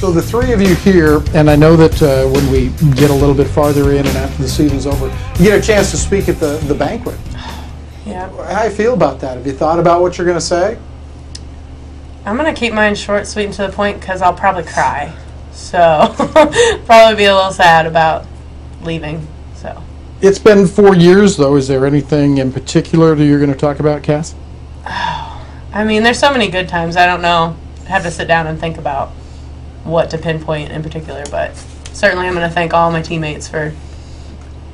So the three of you here, and I know that uh, when we get a little bit farther in and after the season's over, you get a chance to speak at the, the banquet. Yeah. How do you feel about that? Have you thought about what you're going to say? I'm gonna keep mine short, sweet, and to the point because I'll probably cry. So probably be a little sad about leaving. So It's been four years, though. Is there anything in particular that you're going to talk about, Cass? I mean, there's so many good times. I don't know. I have to sit down and think about what to pinpoint in particular, but certainly I'm gonna thank all my teammates for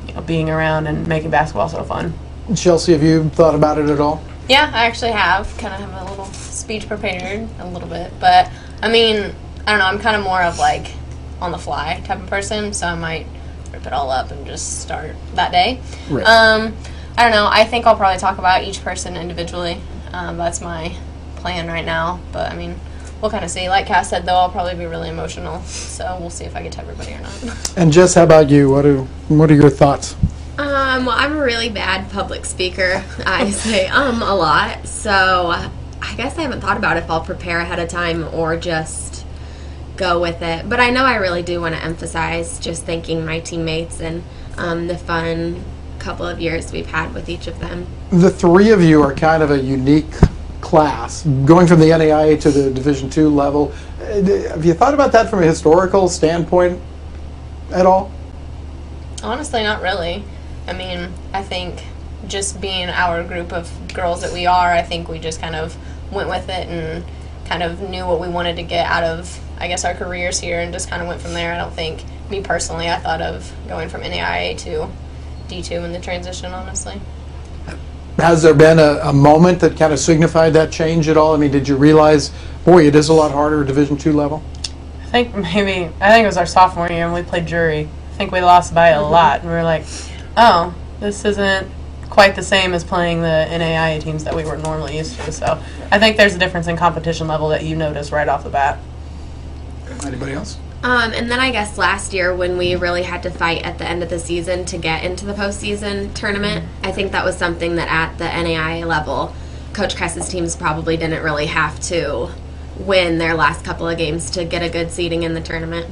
you know being around and making basketball so fun. Chelsea, have you thought about it at all? Yeah, I actually have. Kind of have a little speech prepared, a little bit. But, I mean, I don't know. I'm kind of more of like on the fly type of person, so I might rip it all up and just start that day. Right. Um, I don't know. I think I'll probably talk about each person individually. Um, that's my plan right now. But, I mean, we'll kind of see. Like Cass said, though, I'll probably be really emotional. So we'll see if I get to everybody or not. And Jess, how about you? What are what are your thoughts? Um, well, I'm a really bad public speaker. I say um a lot, so I guess I haven't thought about if I'll prepare ahead of time or just go with it. But I know I really do want to emphasize just thanking my teammates and um, the fun couple of years we've had with each of them. The three of you are kind of a unique class, going from the NAIA to the Division two level. Uh, Have you thought about that from a historical standpoint at all? Honestly, not really. I mean, I think just being our group of girls that we are, I think we just kind of went with it and kind of knew what we wanted to get out of, I guess, our careers here and just kind of went from there. I don't think, me personally, I thought of going from NAIA to D2 in the transition, honestly. Has there been a, a moment that kind of signified that change at all? I mean, did you realize, boy, it is a lot harder at Division two level? I think maybe I think it was our sophomore year and we played Drury. I think we lost by a lot, and we were like, "Oh, this isn't quite the same as playing the NAIA teams that we were normally used to." So I think there's a difference in competition level that you notice right off the bat. Anybody else? Um, and then I guess last year when we really had to fight at the end of the season to get into the postseason tournament, I think that was something that at the NAIA level, Coach Kress's teams probably didn't really have to win their last couple of games to get a good seeding in the tournament.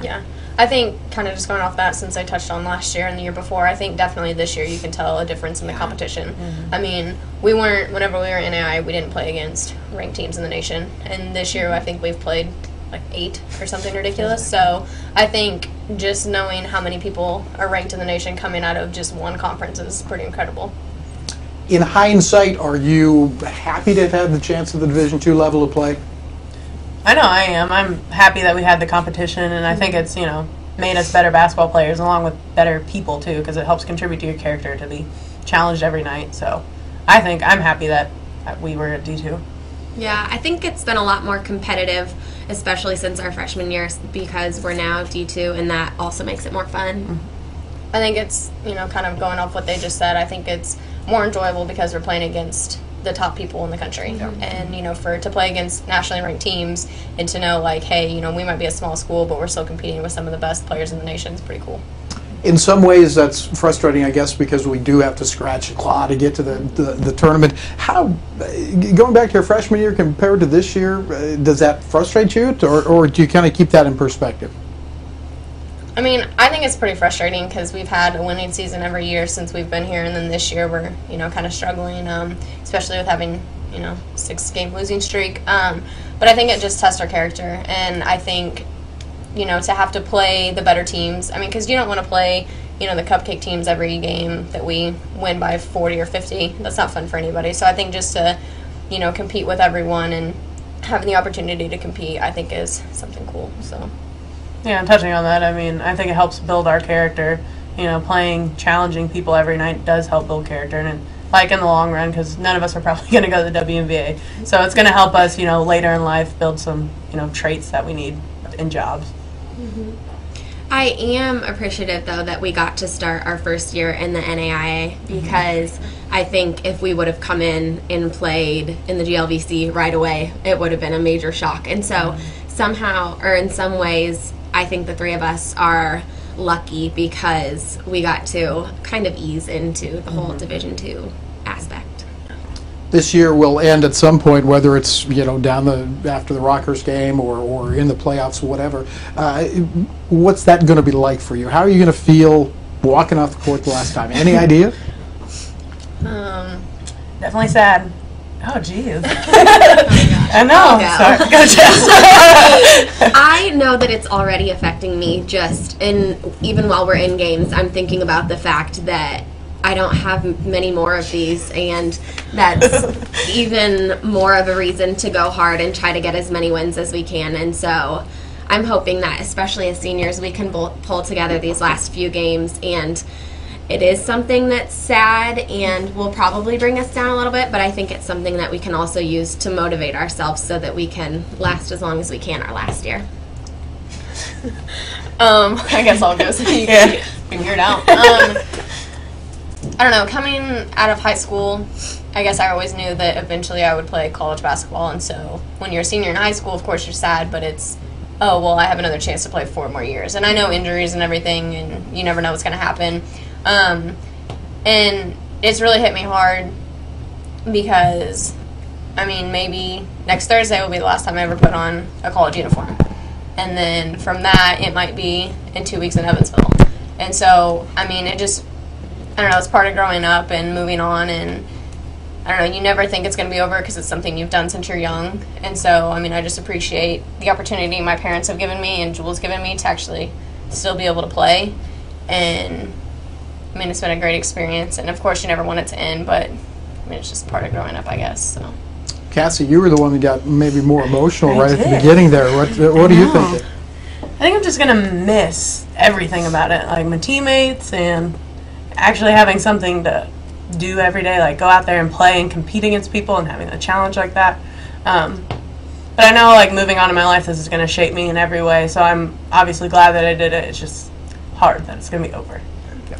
Yeah. I think, kind of just going off that, since I touched on last year and the year before, I think definitely this year you can tell a difference in the competition. I mean, we weren't, whenever we were in AI, we didn't play against ranked teams in the nation. And this year, I think we've played like eight or something ridiculous. So I think just knowing how many people are ranked in the nation coming out of just one conference is pretty incredible. In hindsight, are you happy to have had the chance at the Division two level to play? I know I am. I'm happy that we had the competition, and I think it's you know made us better basketball players along with better people too, because it helps contribute to your character to be challenged every night. So I think I'm happy that that we were at D two. Yeah, I think it's been a lot more competitive, especially since our freshman year, because we're now D2, and that also makes it more fun. Mm-hmm. I think it's, you know, kind of going off what they just said, I think it's more enjoyable because we're playing against the top people in the country. And, you know, for to play against nationally ranked teams and to know like, hey, you know, we might be a small school, but we're still competing with some of the best players in the nation is pretty cool. In some ways, that's frustrating, I guess, because we do have to scratch a claw to get to the, the, the tournament. How, going back to your freshman year compared to this year, uh, does that frustrate you, or, or do you kind of keep that in perspective? I mean, I think it's pretty frustrating because we've had a winning season every year since we've been here, and then this year we're you know kind of struggling, um, especially with having you know six game losing streak. Um, but I think it just tests our character, and I think you know to have to play the better teams. I mean, because you don't want to play you know the cupcake teams every game that we win by forty or fifty. That's not fun for anybody. So I think just to you know compete with everyone and having the opportunity to compete, I think is something cool. So. Yeah, touching on that, I mean, I think it helps build our character. You know, playing challenging people every night does help build character, and like in the long run, because none of us are probably going to go to the WNBA, so it's going to help us, you know, later in life build some, you know, traits that we need in jobs. Mm-hmm. I am appreciative though that we got to start our first year in the NAIA mm-hmm. because I think if we would have come in and played in the GLVC right away, it would have been a major shock. And so mm-hmm. somehow, or in some ways, I think the three of us are lucky because we got to kind of ease into the whole Division two aspect. This year will end at some point, whether it's you know down the after the Rockhurst game or, or in the playoffs or whatever. Uh, what's that going to be like for you? How are you going to feel walking off the court the last time? Any idea? Um, Definitely sad. Oh, jeez. I know. Yeah. Sorry. Go, Jess. I know that it's already affecting me just in even while we're in games, I'm thinking about the fact that I don't have many more of these and that's even more of a reason to go hard and try to get as many wins as we can. And so I'm hoping that especially as seniors we can pull together these last few games and it is something that's sad and will probably bring us down a little bit, but I think it's something that we can also use to motivate ourselves so that we can last as long as we can our last year. um, I guess I'll go so you Yeah. figure it out. Um, I don't know. Coming out of high school, I guess I always knew that eventually I would play college basketball, and so when you're a senior in high school, of course you're sad, but it's oh well, I have another chance to play four more years, and I know injuries and everything, and you never know what's going to happen. Um, and it's really hit me hard because I mean, maybe next Thursday will be the last time I ever put on a college uniform. And then from that, it might be in two weeks in Evansville. And so, I mean, it just, I don't know, it's part of growing up and moving on. And I don't know, you never think it's going to be over because it's something you've done since you're young. And so, I mean, I just appreciate the opportunity my parents have given me and Jewell's given me to actually still be able to play. And I mean, it's been a great experience. And of course, you never want it to end, but I mean, it's just part of growing up, I guess. So. Cassy, you were the one that got maybe more emotional I right at the beginning there. What what are you know. thinking? I think I'm just gonna miss everything about it, like my teammates and actually having something to do every day, like go out there and play and compete against people and having a challenge like that. Um, but I know, like moving on in my life, this is gonna shape me in every way. So I'm obviously glad that I did it. It's just hard that it's gonna be over.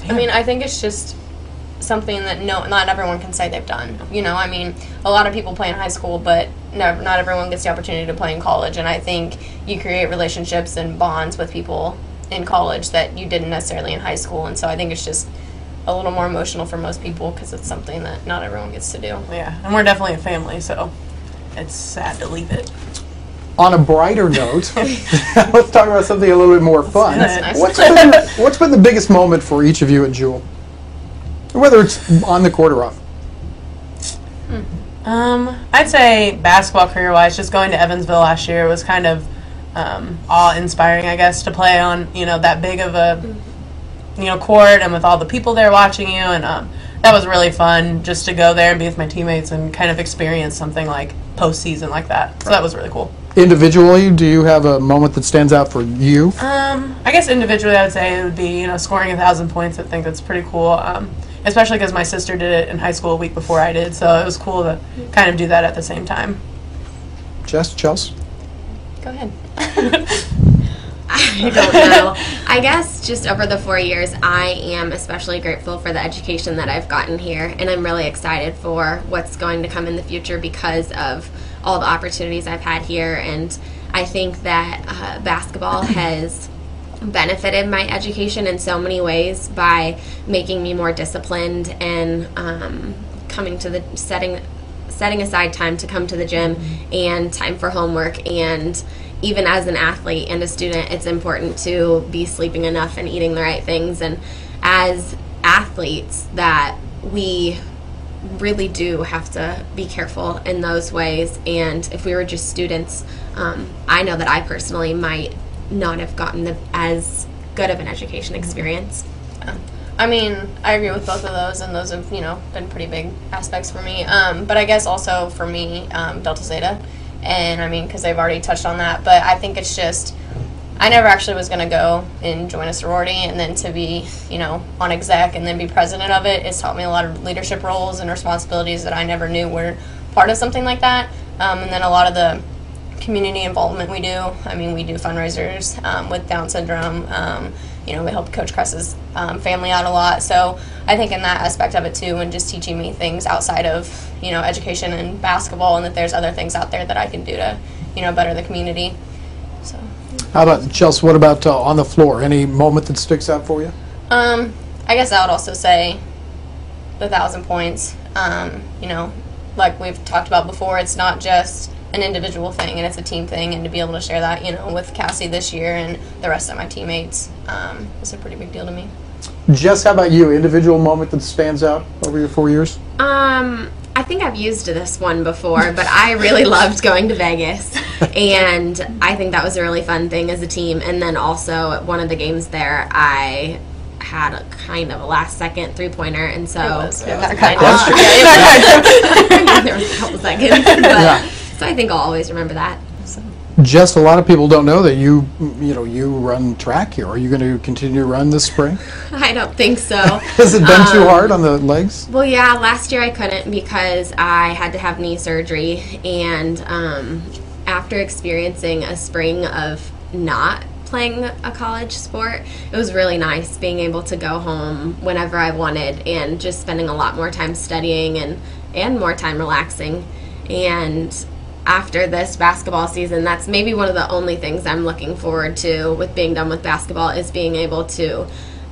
I mean, I think it's just something that no, not everyone can say they've done. You know, I mean, a lot of people play in high school, but no, not everyone gets the opportunity to play in college. And I think you create relationships and bonds with people in college that you didn't necessarily in high school. And so I think it's just a little more emotional for most people because it's something that not everyone gets to do. Yeah, and we're definitely a family, so it's sad to leave it. On a brighter note, let's talk about something a little bit more fun. That's nice. What's been, what's been the biggest moment for each of you at Jewell? Whether it's on the court or off. Um, I'd say basketball career wise, just going to Evansville last year was kind of um, awe inspiring, I guess, to play on you know that big of a you know court and with all the people there watching you, and um, that was really fun just to go there and be with my teammates and kind of experience something like postseason like that. So that was really cool. Individually, do you have a moment that stands out for you? Um, I guess individually, I would say it would be you know scoring a thousand points. I think that's pretty cool. Um, especially because my sister did it in high school a week before I did, so it was cool to kind of do that at the same time. Jess, Chelsea? Go ahead. I don't know. I guess just over the four years, I am especially grateful for the education that I've gotten here, and I'm really excited for what's going to come in the future because of all the opportunities I've had here. And I think that uh, basketball has benefited my education in so many ways by making me more disciplined and um, coming to the setting setting aside time to come to the gym and time for homework and even as an athlete and a student it's important to be sleeping enough and eating the right things. And as athletes that we really do have to be careful in those ways. And if we were just students um, i know that i personally might not have gotten the, as good of an education experience. I mean, I agree with both of those, and those have you know been pretty big aspects for me. Um, but I guess also for me, um, Delta Zeta, and I mean because they've already touched on that. But I think it's just I never actually was going to go and join a sorority, and then to be you know on exec and then be president of it. It's taught me a lot of leadership roles and responsibilities that I never knew were part of something like that. Um, and then a lot of the community involvement we do. I mean, we do fundraisers um, with Down syndrome. Um, you know, we help Coach Cress's um, family out a lot. So I think in that aspect of it too, and just teaching me things outside of you know education and basketball, and that there's other things out there that I can do to you know better the community. So How about Chelsea? What about uh, on the floor? Any moment that sticks out for you? um, I guess I would also say the thousand points. Um, you know, like we've talked about before, it's not just an individual thing and it's a team thing. And to be able to share that, you know, with Cassy this year and the rest of my teammates, um, is a pretty big deal to me. Jess, how about you? Individual moment that stands out over your four years? Um, I think I've used this one before, but I really loved going to Vegas. And I think that was a really fun thing as a team. And then also at one of the games there, I had a kind of a last second three pointer. And so It was, it that was kind kind of- of. Yeah, there was a couple seconds. But, Yeah. So I think I'll always remember that. Just a lot of people don't know that you, you know, you run track here. Are you going to continue to run this spring? I don't think so. Has it been too Um, hard on the legs? Well, yeah, last year I couldn't because I had to have knee surgery. And um, after experiencing a spring of not playing a college sport, it was really nice being able to go home whenever I wanted and just spending a lot more time studying and, and more time relaxing. And after this basketball season, that's maybe one of the only things I'm looking forward to with being done with basketball is being able to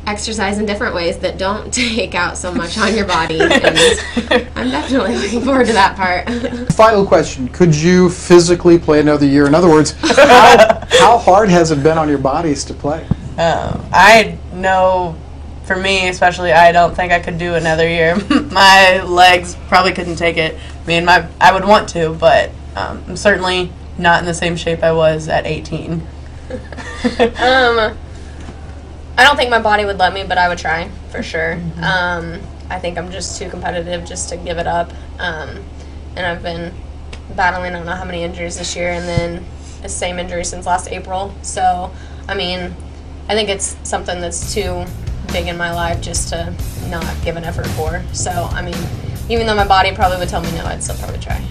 exercise in different ways that don't take out so much on your body. And I'm definitely looking forward to that part. Final question: Could you physically play another year? In other words, how, how hard has it been on your bodies to play? Um, I know, for me especially, I don't think I could do another year. my legs probably couldn't take it. I mean, my I would want to, but um, I'm certainly not in the same shape I was at 18. Um, I don't think my body would let me, but I would try for sure. Um, I think I'm just too competitive just to give it up. Um, and I've been battling I don't know how many injuries this year, and then the same injury since last April. So, I mean, I think it's something that's too big in my life just to not give an effort for. So, I mean, even though my body probably would tell me no, I'd still probably try.